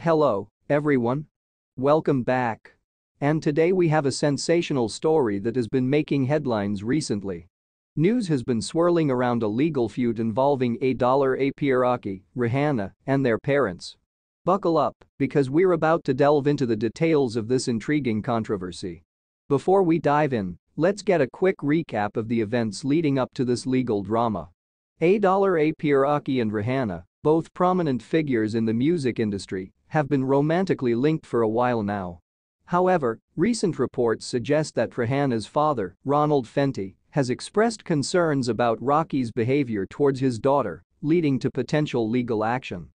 Hello, everyone. Welcome back. And today we have a sensational story that has been making headlines recently. News has been swirling around a legal feud involving A Dollar A Apiaraki, Rihanna, and their parents. Buckle up, because we're about to delve into the details of this intriguing controversy. Before we dive in, let's get a quick recap of the events leading up to this legal drama. A Dollar A Apiaraki and Rihanna, both prominent figures in the music industry, have been romantically linked for a while now. However, recent reports suggest that Rihanna's father, Ronald Fenty, has expressed concerns about Rocky's behavior towards his daughter, leading to potential legal action.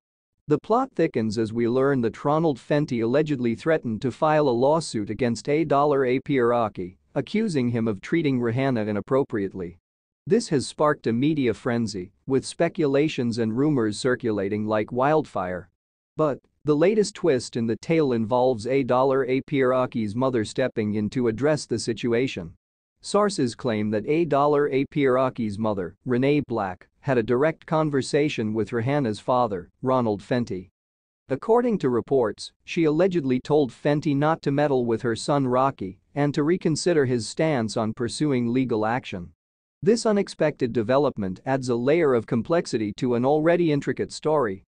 The plot thickens as we learn that Ronald Fenty allegedly threatened to file a lawsuit against Adollar Apiaraki, accusing him of treating Rihanna inappropriately. This has sparked a media frenzy, with speculations and rumors circulating like wildfire. But the latest twist in the tale involves Adollar Apiaraki's mother stepping in to address the situation. Sources claim that Adollar Apiaraki's mother, Renee Black, had a direct conversation with Rihanna's father, Ronald Fenty. According to reports, she allegedly told Fenty not to meddle with her son Rocky and to reconsider his stance on pursuing legal action. This unexpected development adds a layer of complexity to an already intricate story.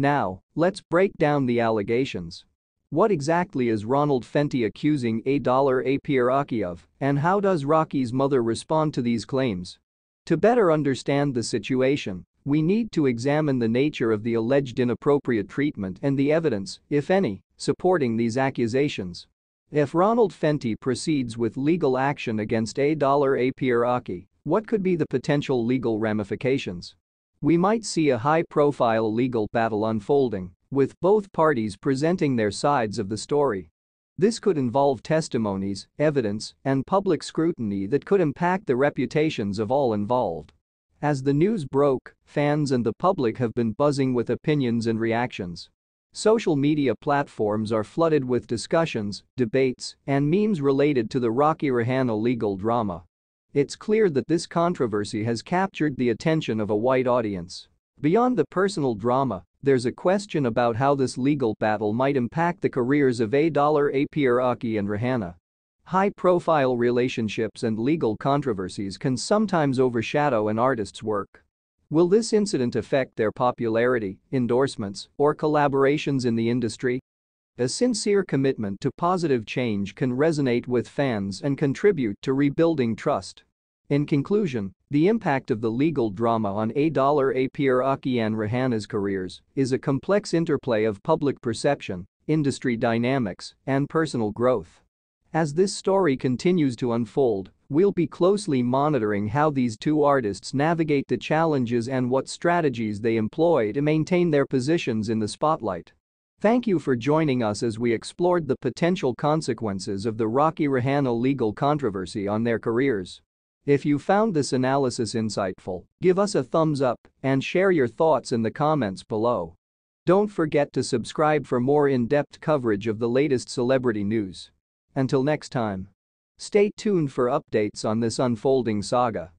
Now, let's break down the allegations. What exactly is Ronald Fenty accusing A dollar A Apiaraki of, and how does Rocky's mother respond to these claims? To better understand the situation, we need to examine the nature of the alleged inappropriate treatment and the evidence, if any, supporting these accusations. If Ronald Fenty proceeds with legal action against A dollar A Apiaraki, what could be the potential legal ramifications? We might see a high-profile legal battle unfolding, with both parties presenting their sides of the story. This could involve testimonies, evidence, and public scrutiny that could impact the reputations of all involved. As the news broke, fans and the public have been buzzing with opinions and reactions. Social media platforms are flooded with discussions, debates, and memes related to the Rocky Rihanna legal drama. It's clear that this controversy has captured the attention of a wide audience. Beyond the personal drama, there's a question about how this legal battle might impact the careers of Adollar Apiaraki and Rihanna. High-profile relationships and legal controversies can sometimes overshadow an artist's work. Will this incident affect their popularity, endorsements, or collaborations in the industry? A sincere commitment to positive change can resonate with fans and contribute to rebuilding trust. In conclusion, the impact of the legal drama on Adollar Apiaraki and Rihanna's careers is a complex interplay of public perception, industry dynamics, and personal growth. As this story continues to unfold, we'll be closely monitoring how these two artists navigate the challenges and what strategies they employ to maintain their positions in the spotlight. Thank you for joining us as we explored the potential consequences of the Rocky Rihanna legal controversy on their careers. If you found this analysis insightful, give us a thumbs up and share your thoughts in the comments below. Don't forget to subscribe for more in-depth coverage of the latest celebrity news. Until next time. Stay tuned for updates on this unfolding saga.